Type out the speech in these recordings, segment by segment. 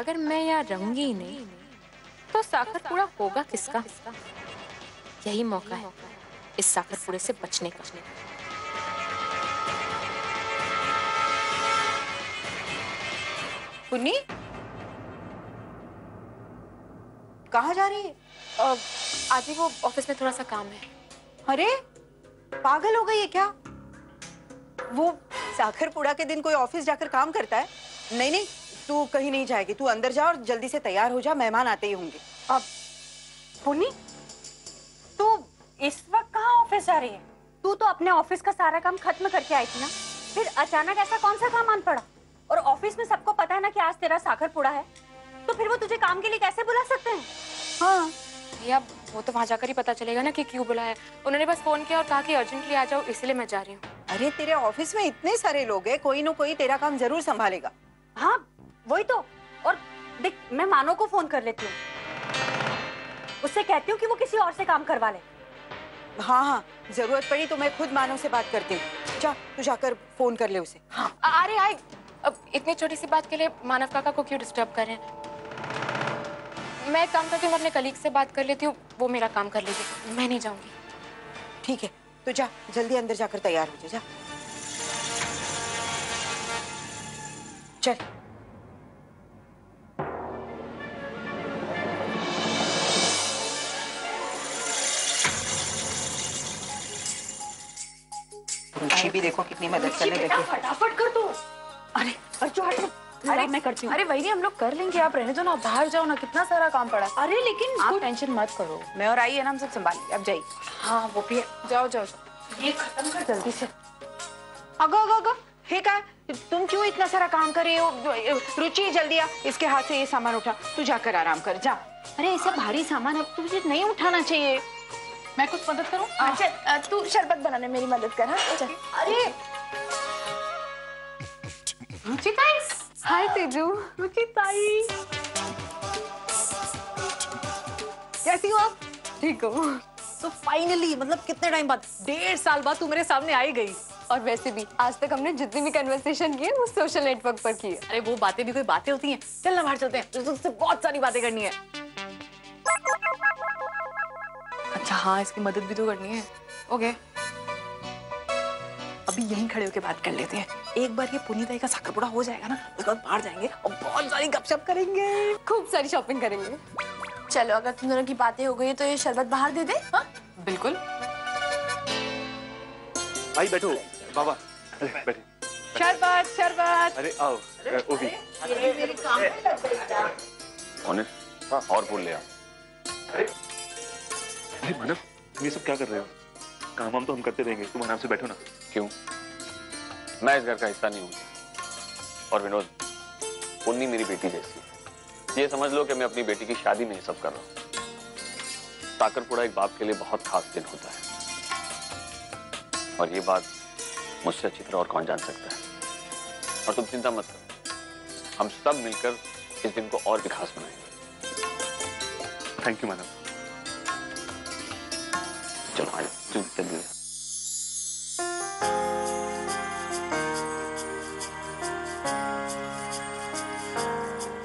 अगर मैं यहाँ रहूँगी ही नहीं तो साखर पूरा होगा किसका? यही मौका है इस साखर पूरे से बचने का। पुन्नी? कहाँ जा रही है? आज ही वो ऑफ़िस में थोड़ा सा काम है। अरे पागल हो गई है क्या? वो साखरपुड़ा के दिन कोई ऑफ़िस जाकर काम करता है? नहीं नहीं तू कहीं नहीं जाएगी। तू अंदर जा और जल्दी से तैयार हो जा मेहमान आते ही होंगे। अब पुनी तू इस वक्त कहाँ ऑफ़िस जा रही है? तू तो अपने ऑफ़िस का सारा काम खत्म करके आई थी ना? फिर अचानक ऐसा कौन सा काम आन पड़ा? और ऑफ़िस में सबको पता है ना कि आज तेरा साखर पुड़ा है? तो फिर वो तुझे काम के लिए कैसे बुला सकते हैं? हाँ। भैया वो तो वहाँ जाकर ही पता चलेगा ना कि क्यों बुलाया उन्होंने बस फ़ोन किया और कहा कि अर्जेंटली आ जाओ इसलिए मैं जा रही हूँ। अरे तेरे ऑफ़िस में इतने सारे लोग हैं कोई ना कोई तेरा काम ज़रूर संभालेगा। हाँ वही तो। और देख मैं मानो को फ़ोन कर लेती हूँ। उससे कहती हूँ कि वो किसी और से काम करवा ले। हाँ हाँ ज़रूरत पड़ी तो मैं खुद मानो से बात करती हूँ। जा तू जाकर फ़ोन कर ले उसे। हाँ अरे आए। अब इतनी छोटी सी बात के लिए मानव काका को क्यों डिस्टर्ब कर रहे हैं? मैं एक काम करती हूँ अपने कलीग से बात कर लेती हूँ वो मेरा काम कर लीजिए मैं नहीं जाऊँगी। ठीक है तो जा जल्दी अंदर जाकर तैयार हो जा जा। चल। देखो कितनी मदद करने लगी फटाफट कर दो। अरे अर्जुन हट। अरे मैं करती हूँ। अरे वही नहीं हम लोग कर लेंगे। आप रहने दो ना आप बाहर जाओ ना कितना सारा काम पड़ा अरे लेकिन आप टेंशन मत करो। मैं और आई है ना हम सब संभालेंगे आप जाइए। हाँ वो भी है। जाओ जाओ जाओ। ये खत्म कर जल्दी से। अगो अगो अगो हे का तुम क्यों इतना सारा काम कर रही हो? रुचि जल्दी आ। इसके हाथ से ये सामान उठा। तू जाकर आराम कर जा। अरे ऐसा भारी सामान अब तुझे नहीं उठाना चाहिए। मैं कुछ मदद करूँ? अच्छा तू शरबत बनाने मेरी मदद कर हाँ? अरे! रुचि ताई! हाय तेजू। रुचि ताई। कैसी हो आप? ठीक हो। तो फाइनली मतलब कितने टाइम बाद? डेढ़ साल बाद तू मेरे सामने आई गई। और वैसे भी आज तक हमने जितनी भी कन्वर्सेशन की है वो सोशल नेटवर्क पर की है। अरे वो बातें भी कोई बातें होती हैं। चल ना बाहर चलते हैं। तुझसे तुझसे बहुत सारी बातें करनी है। अच्छा हाँ इसकी मदद भी तो करनी है। ओके अभी यहीं खड़े होकर बात कर लेते हैं। एक बार ये पुनीताई का साकरपुड़ा हो जाएगा ना उसके बाद बाहर जाएँगे और बहुत सारी गपशप करेंगे। खूब सारी शॉपिंग करेंगे। चलो अगर तुम दोनों की बातें हो गई तो ये शरबत बाहर दे दे हाँ? बिल्कुल। भाई बैठो। बाबा बैठे। शरबत शरबत। अरे आओ वो भी। हाँ? और फूल ले आ अरे मानव तुम ये सब क्या कर रहे हो? काम हम तो हम करते रहेंगे तुम आराम से बैठो ना। क्यों? मैं इस घर का हिस्सा नहीं हूँ। और विनोद पुन्नी मेरी बेटी जैसी है। ये समझ लो कि मैं अपनी बेटी की शादी में ये सब कर रहा हूँ। ताकरपुड़ा एक बाप के लिए बहुत खास दिन होता है। और ये बात मुझसे अच्छी तरह और कौन जान सकता है? और तुम चिंता मत करो। हम सब मिलकर इस दिन को और भी खास बनाएँगे थैंक यू मानव।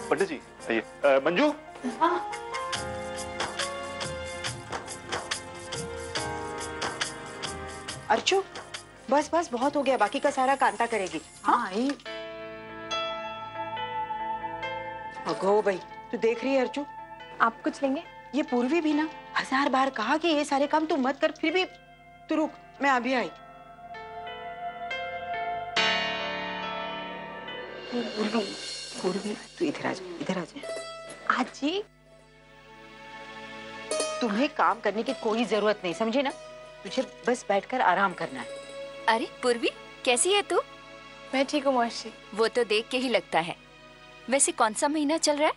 पंडित जी आइए। मंजू? अर्चू बस बस बहुत हो गया बाकी का सारा कांता करेगी। हाँ? आई अगो भाई तू देख रही है अर्चू? आप कुछ लेंगे? ये पूर्वी भी ना? हज़ार बार कहा कि ये सारे काम तू मत कर फिर भी तू रुक मैं अभी आई। तू इधर आ जा इधर आ जा। आज? जी तुम्हें काम करने की कोई ज़रूरत नहीं समझे ना? तुझे बस बैठकर आराम करना है। अरे पूर्वी कैसी है तू? मैं ठीक हूँ मौसी। वो तो देख के ही लगता है। वैसे कौन सा महीना चल रहा है?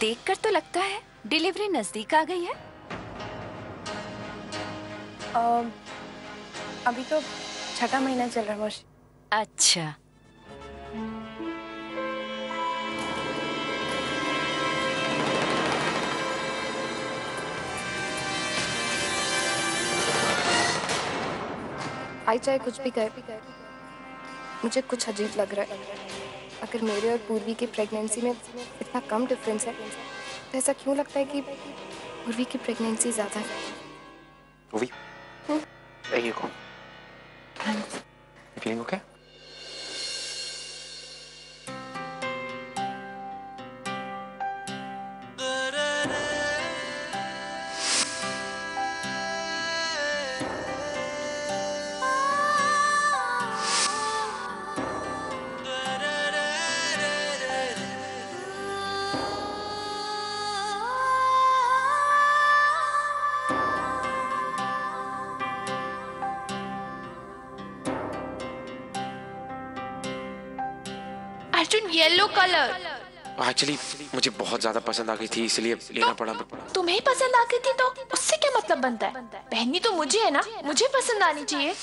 देखकर तो लगता है डिलीवरी नज़दीक आ गई है। अम, अभी तो छठा महीना चल रहा है अच्छा। आई चाहे कुछ भी कहे मुझे कुछ अजीब लग रहा है। अगर मेरे और पूर्वी की प्रेगनेंसी में इतना कम डिफरेंस है तो ऐसा क्यों लगता है कि पूर्वी की प्रेगनेंसी ज़्यादा है? पूर्वी. Yellow colour. एक्चुअली मुझे बहुत ज़्यादा पसंद आ गई थी इसलिए लेना पड़ा तुम्हें पसंद आ गई थी तो उससे क्या मतलब बनता है? पहनी तो मुझे है ना मुझे पसंद आनी चाहिए।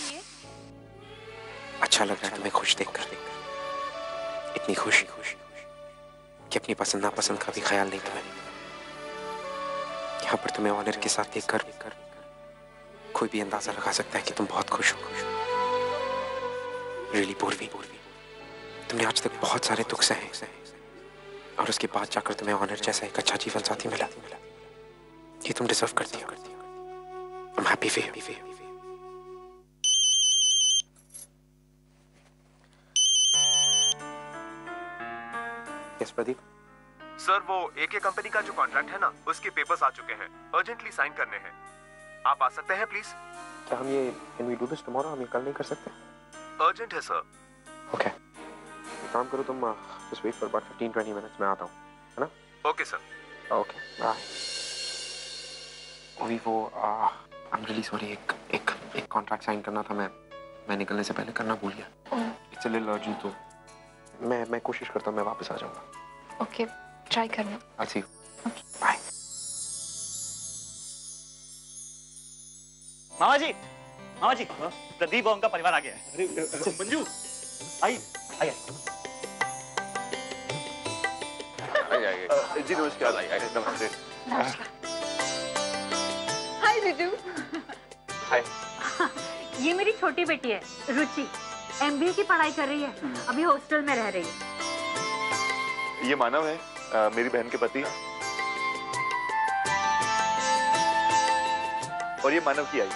अच्छा लग रहा है तुम्हें खुश देखकर। देखकर इतनी खुशी खुशी कि अपनी पसंद नापसंद का भी ख्याल नहीं तुम्हें। यहाँ पर तुम्हें ऑनर के साथ देखकर कर कोई भी अंदाज़ा लगा सकता है कि तुम बहुत खुश हो। खुश हो रियली पूर्वी पूर्वी। तुमने आज तक बहुत सारे दुख सहे और उसके बाद जाकर तुम्हें ऑनर जैसा एक अच्छा जीवन साथी मिला। ये तुम डिजर्व करती हो। करती I'm happy for you. Yes, Pradeep sir वो एके कंपनी का जो कॉन्ट्रैक्ट है ना उसके पेपर्स आ चुके हैं। अर्जेंटली साइन करने हैं। आप आ सकते हैं प्लीज़ क्या हम ये can we do this tomorrow हम ये कल नहीं कर सकते? अर्जेंट है सर एक काम करो तुम just wait for about 15 20 minutes मैं आता हूँ है ना? ओके सर ओके बाय अभी वो आई एम रियली सॉरी एक एक एक कॉन्ट्रैक्ट साइन करना था मैं। मैं निकलने से पहले करना भूल गया। इट्स अ लिटिल अर्जेंट तो मैं मैं कोशिश करता हूँ मैं वापस आ जाऊँगा। ओके ट्राई करना। आई सी बाय मामा जी मामा जी प्रदीप और उनका परिवार आ गया है। अरे मंजू आई आई जी नमस्कार। नमस्ते। हाय जीजू हाय। ये मेरी छोटी बेटी है रुचि। एमबीए की पढ़ाई कर रही है। अभी हॉस्टल में रह रही है। ये मानव है अ, मेरी बहन के पति। और ये मानव की आई।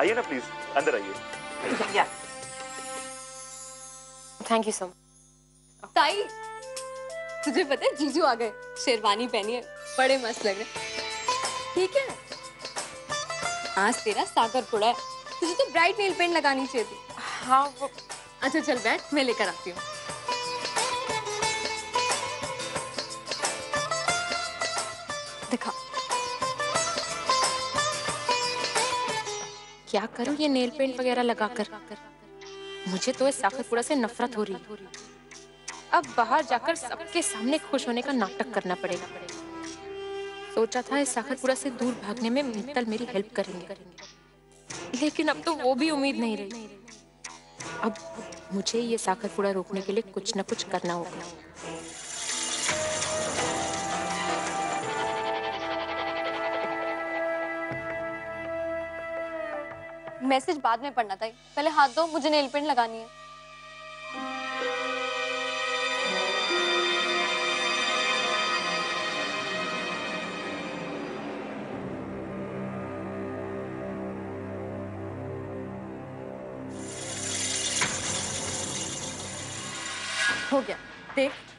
आइए ना प्लीज़ अंदर आइए। थैंक यू सो मच ताई, तुझे पता है जीजू आ गए। शेरवानी पहनी है, बड़े मस्त लग रहे ठीक है। आज तेरा सागर पुड़ा है। तुझे तो ब्राइट नेल पेंट लगानी चाहिए थी। हाँ वो अच्छा चल, बैठ, मैं लेकर आती हूँ। दिखा। क्या करूँ ये नेल पेंट वगैरह लगाकर? मुझे तो इस साखरपुड़ा से नफरत हो रही है। अब बाहर जाकर सबके सामने खुश होने का नाटक करना पड़ेगा। सोचा था इस साखरपुड़ा से दूर भागने में मित्तल मेरी हेल्प करेंगे। लेकिन अब तो वो भी उम्मीद नहीं रही। अब मुझे ये साखरपुड़ा रोकने के लिए कुछ ना कुछ करना होगा। मैसेज बाद में पढ़ना था पहले हाथ दो मुझे नेल पेंट लगानी हो।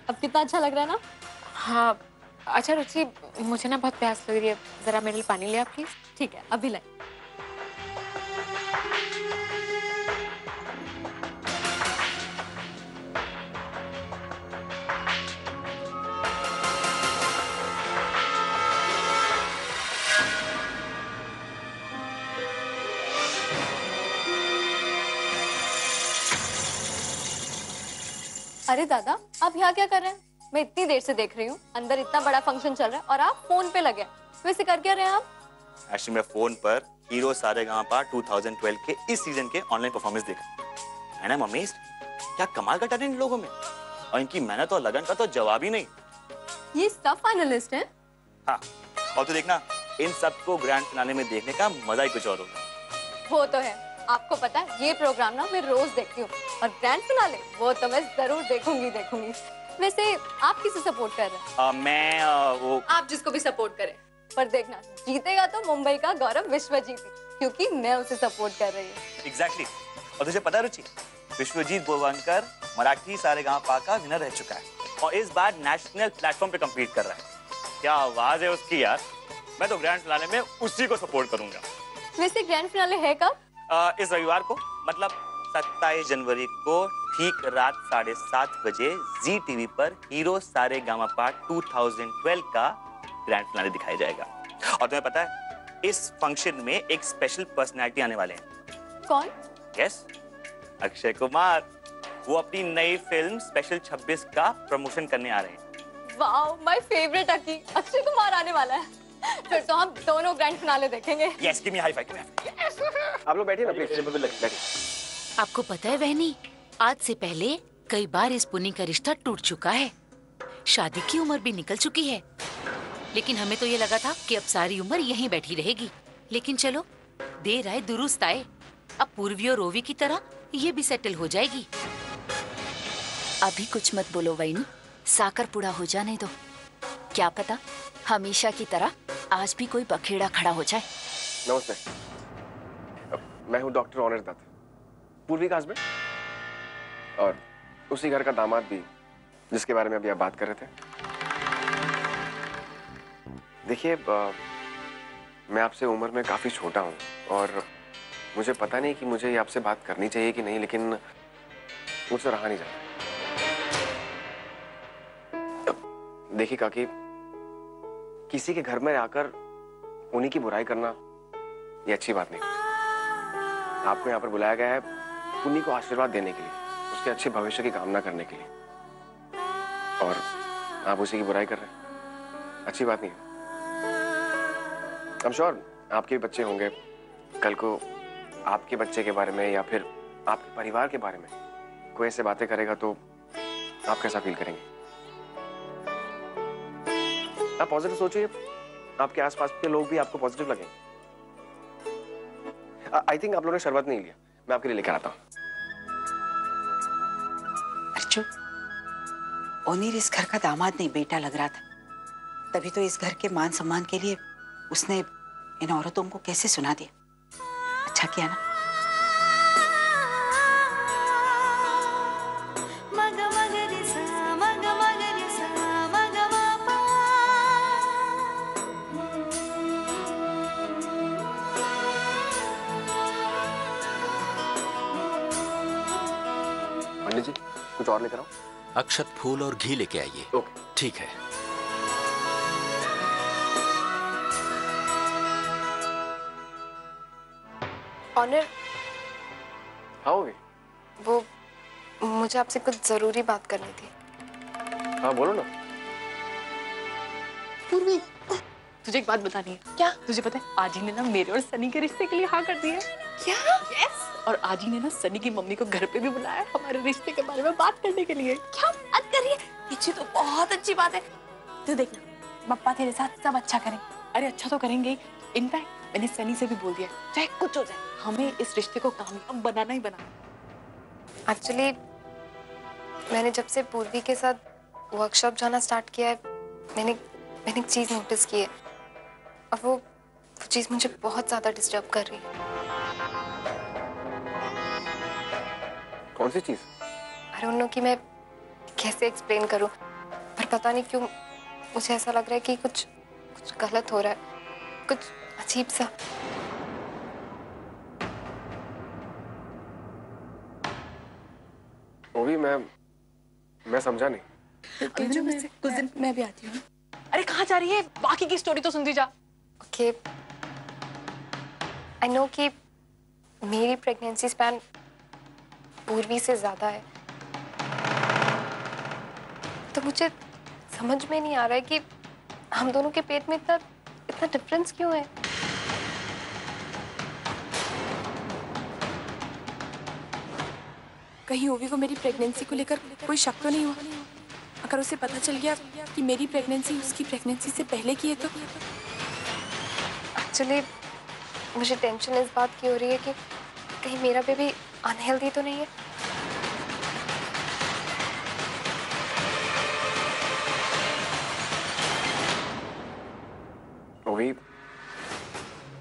अब कितना अच्छा लग रहा है ना? हाँ अच्छा रुचि मुझे ना बहुत प्यास लग रही है। जरा मेरे लिए पानी ले आप प्लीज़ ठीक है अभी लाए। अरे दादा आप यहाँ क्या कर रहे हैं? मैं इतनी देर से देख रही हूँ। अंदर इतना बड़ा फ़ंक्शन चल रहा है और आप फ़ोन पे लगे वैसे कर क्या रहे हैं आप? एक्चुअली मैं फ़ोन पर हीरो सारे गाँव पा 2012 के इस सीज़न के ऑनलाइन परफॉर्मेंस देखा। एंड आई एम अमेज्ड क्या कमाल का टैलेंट लोगों में। और इनकी मेहनत और लगन का तो जवाब ही नहीं। ये सब फाइनलिस्ट हैं? हाँ। और तो देखना इन सबको ग्रैंड फिनाले में देखने का मज़ा ही कुछ और होगा। वो तो है। आपको पता है ये प्रोग्राम ना मैं रोज देखती हूँ। और ग्रैंड फिनाले वो तो मैं ज़रूर देखूँगी देखूँगी। वैसे आप किसे सपोर्ट कर रहे हैं? आ, मैं आ, वो आप जिसको भी सपोर्ट करें। पर देखना जीतेगा तो मुंबई का गौरव विश्वजीत क्योंकि मैं उसे सपोर्ट कर रही हूँ। Exactly exactly. और तुझे पता रुचि विश्वजीत बोलवनकर मराठी सारे गाँव पा का विनर रह चुका है और इस बार नेशनल प्लेटफॉर्म पे कम्पीट कर रहा है। क्या आवाज़ है उसकी यार? मैं तो ग्रैंड फिनाले में उसी को सपोर्ट करूँगा। वैसे ग्रैंड फिनाले है कब? इस रविवार को मतलब 27 जनवरी को ठीक रात साढ़े सात बजे जी टीवी पर हीरो सारे गामा पार्ट 2012 का ग्रैंड फिनाले दिखाया जाएगा। और तुम्हें पता है इस फ़ंक्शन में एक स्पेशल पर्सनैलिटी आने वाले हैं। कौन? यस अक्षय कुमार। वो अपनी नई फ़िल्म स्पेशल 26 का प्रमोशन करने आ रहे हैं। Wow my favourite Akki. Akshay Kumar आने वाला है। फिर तो हम दोनों ग्रैंड फिनाले देखेंगे। Yes give me high five आप लोग बैठिए ना प्लीज़ बैठिए आपको पता है वहनी आज से पहले कई बार इस पुनी का रिश्ता टूट चुका है। शादी की उम्र भी निकल चुकी है। लेकिन हमें तो ये लगा था कि अब सारी उम्र यहीं बैठी रहेगी। लेकिन चलो, देर आए, दुरुस्त आए। अब पूर्वी और रोवी की तरह ये भी सेटल हो जाएगी। अभी कुछ मत बोलो वैनी साकर पूरा हो जाने दो। क्या पता, हमेशा की तरह आज भी कोई बखेड़ा खड़ा हो जाए। नमस्ते। मैं हूँ डॉक्टर ऑनर दत्त पूर्वी का हस्बैंड और उसी घर का दामाद भी, जिसके बारे में अभी आप बात कर रहे थे। देखिए मैं आपसे उम्र में काफ़ी छोटा हूँ, और मुझे पता नहीं कि मुझे आपसे बात करनी चाहिए कि नहीं, लेकिन मुझसे रहा नहीं जाता देखिए काकी, किसी के घर में आकर उन्हीं की बुराई करना ये अच्छी बात नहीं। आपको यहाँ पर बुलाया गया है उन्हीं को आशीर्वाद देने के लिए, उसके अच्छे भविष्य की कामना करने के लिए। और आप उसी की बुराई कर रहे हैं। अच्छी बात नहीं है। I'm sure आपके भी बच्चे होंगे। कल को आपके बच्चे के बारे में या फिर आपके परिवार के बारे में कोई ऐसे बातें करेगा तो आप कैसा फील करेंगे? आप पॉजिटिव सोचिए। आपके आसपास के लोग भी आपको पॉजिटिव लगेंगे आई थिंक आप लोगों ने शरबत नहीं लिया। मैं आपके लिए लेकर आता हूँ। ओनीर इस घर का दामाद नहीं बेटा लग रहा था। तभी तो इस घर के मान सम्मान के लिए उसने इन औरतों को कैसे सुना दिया? अच्छा किया ना? पंडित जी कुछ और लेकर आओ। अक्षत फूल और घी लेके आइए। ठीक है। ऑनर। हाँ होगी वो मुझे आपसे कुछ ज़रूरी बात करनी थी। हाँ बोलो ना। पूर्वी तुझे एक बात बतानी है। क्या? तुझे पता है आजी ने ना मेरे और सनी के रिश्ते के लिए हाँ कर दी है। क्या? यस और आजी ने ना सनी की मम्मी को घर पे भी बुलाया हमारे रिश्ते के बारे में बात करने के लिए। क्या बात कर रही है? पीछे तो बहुत अच्छी बात है। तू देखना पप्पा तेरे साथ सब अच्छा करें अरे अच्छा तो करेंगे। ही इनफैक्ट मैंने सनी से भी बोल दिया चाहे कुछ हो जाए हमें इस रिश्ते को कामयाब बनाना ही बनाना एक्चुअली मैंने जब से पूर्वी के साथ वर्कशॉप जाना स्टार्ट किया है मैंने मैंने एक चीज़ नोटिस की है। और वो वो चीज़ मुझे बहुत ज़्यादा डिस्टर्ब कर रही है। कौन सी चीज़? आई डोंट नो कि मैं कैसे एक्सप्लेन करूँ पर पता नहीं क्यों मुझे ऐसा लग रहा है कि कुछ कुछ गलत हो रहा है कुछ अजीब सा। वो भी मैं मैं समझा नहीं। जो मैं कुछ दिन मैं भी आती हूँ। अरे कहाँ जा रही है? बाकी की स्टोरी तो सुनती जा। ओके आई नो कि मेरी प्रेगनेंसी स्पैन पूर्वी से ज़्यादा है। तो मुझे समझ में नहीं आ रहा है कि हम दोनों के पेट में इतना इतना डिफरेंस क्यों है? कहीं ओवी को मेरी प्रेगनेंसी को लेकर कोई शक तो नहीं हुआ? अगर उसे पता चल गया कि मेरी प्रेगनेंसी उसकी प्रेगनेंसी से पहले की है तो? एक्चुअली मुझे टेंशन इस बात की हो रही है कि कहीं मेरा बेबी अनहेल्दी तो नहीं है? ओवी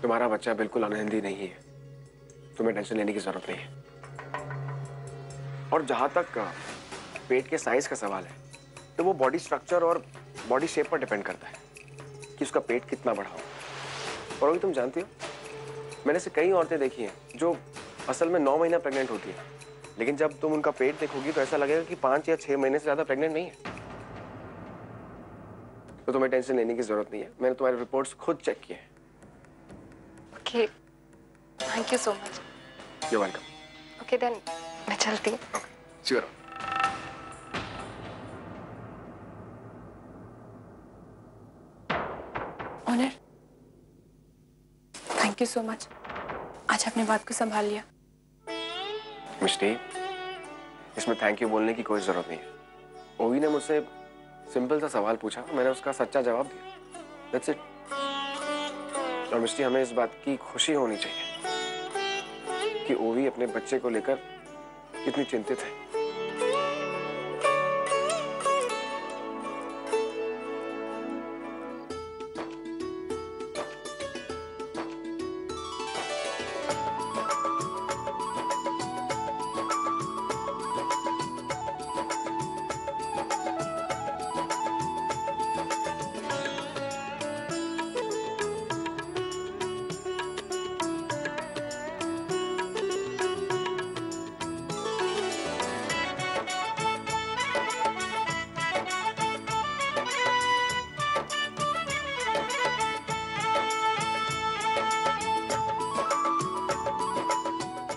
तुम्हारा बच्चा बिल्कुल अनहेल्दी नहीं है। तुम्हें टेंशन लेने की ज़रूरत नहीं है। और जहाँ तक पेट के साइज़ का सवाल है तो वो बॉडी स्ट्रक्चर और बॉडी शेप पर डिपेंड करता है कि उसका पेट कितना बड़ा हो। और अभी तुम जानती हो, मैंने से कई औरतें देखी हैं जो असल में नौ महीना प्रेग्नेंट होती है। लेकिन जब तुम उनका पेट देखोगी तो ऐसा लगेगा कि पाँच या छह महीने से ज़्यादा प्रेग्नेंट नहीं है। तो तुम्हें टेंशन लेने की ज़रूरत नहीं है। मैंने तुम्हारे रिपोर्ट्स खुद चेक किए हैं। Okay thank you so much you welcome okay then मैं चलती हूँ। Sure honour thank you so much आज आपने बात को संभाल लिया। मिस्टी, इसमें थैंक यू बोलने की कोई ज़रूरत नहीं है। ओवी ने मुझसे सिंपल सा सवाल पूछा, मैंने उसका सच्चा जवाब दिया। दैट्स इट और मिस्टी, हमें इस बात की खुशी होनी चाहिए कि ओवी अपने बच्चे को लेकर इतनी चिंतित है।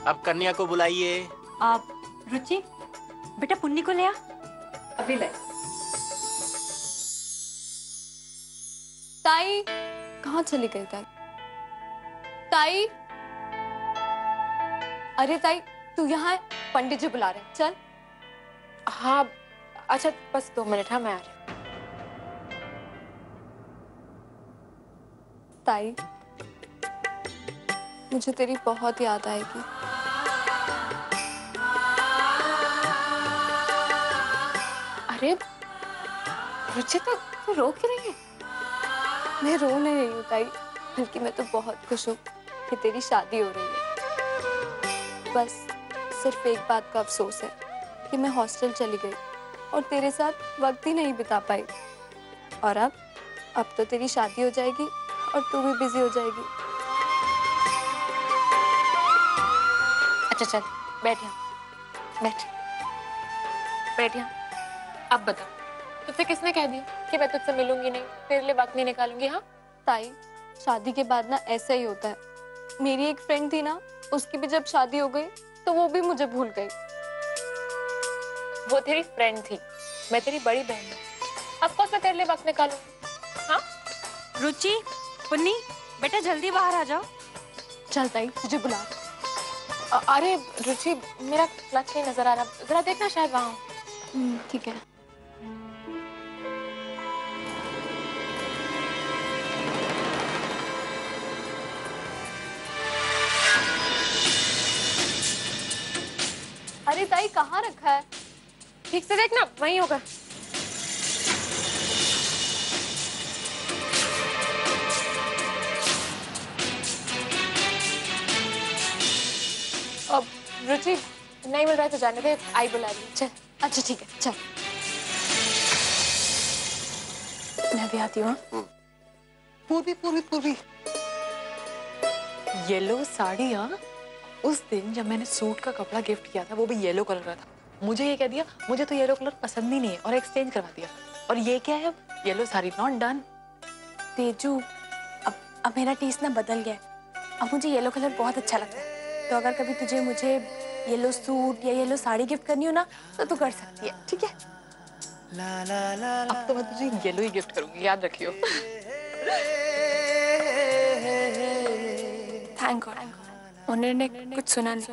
अब कन्या को बुलाइए। आप रुचि बेटा पुन्नी को ले आ। अभी ले। ताई कहाँ चली गई ताई? ताई? अरे ताई तू यहाँ पंडित जी बुला रहे हैं। चल। हाँ अच्छा बस दो मिनट हाँ मैं आ रही ताई मुझे तेरी बहुत याद आएगी। अरे रुचि तो रो क्यों रही है? मैं रो नहीं रही हूँ ताई, बल्कि मैं तो बहुत खुश हूँ कि तेरी शादी हो रही है। बस, सिर्फ़ एक बात का अफसोस है कि मैं हॉस्टल चली गई और तेरे साथ वक्त ही नहीं बिता पाई। और अब अब तो तेरी शादी हो जाएगी और तू भी बिज़ी हो जाएगी। अच्छा चल बैठ यहाँ। बैठ। बैठ यहाँ। अब बता तुझसे किसने कह दिया कि मैं तुझसे मिलूँगी नहीं? तेरे लिए वक्त नहीं निकालूँगी हाँ? ताई शादी के बाद ना ऐसा ही होता है। मेरी एक फ्रेंड थी ना उसकी भी जब शादी हो गई तो वो भी मुझे भूल गई। वो तेरी फ्रेंड थी। मैं तेरी बड़ी बहन हूँ। ऑफ़ कोर्स मैं तेरे लिए वक्त निकालूं हाँ? रुचि पुन्नी बेटा जल्दी बाहर आ जाओ। चल ताई तुझे बुला। अरे रुचि मेरा क्लच नहीं नज़र आ रहा। जरा देखना शायद वहाँ हम्म, ठीक है। अरे ताई कहाँ रखा है? ठीक से देखना वहीं होगा। रुचि नहीं मिल रहा है तो जाने दे आई बुला रही चल अच्छा ठीक है चल। मैं भी आती हूँ हाँ? पूर्वी पूर्वी पूर्वी। येलो साड़ी हाँ? उस दिन जब मैंने सूट का कपड़ा गिफ्ट किया था वो भी येलो कलर का था। मुझे ये कह दिया मुझे तो येलो कलर पसंद ही नहीं है और एक्सचेंज करवा दिया। और ये क्या है? अब yellow sari not done Teju अब अब मेरा टेस्ट ना बदल गया अब मुझे येलो कलर बहुत अच्छा लगता है। तो अगर कभी तुझे मुझे येलो सूट या येलो साड़ी गिफ्ट करनी हो ना तो तू कर सकती है ठीक है? अब तो मैं तुझे येलो ही गिफ्ट करूँगी याद रखियो। थैंक गॉड उन्होंने कुछ सुना नहीं।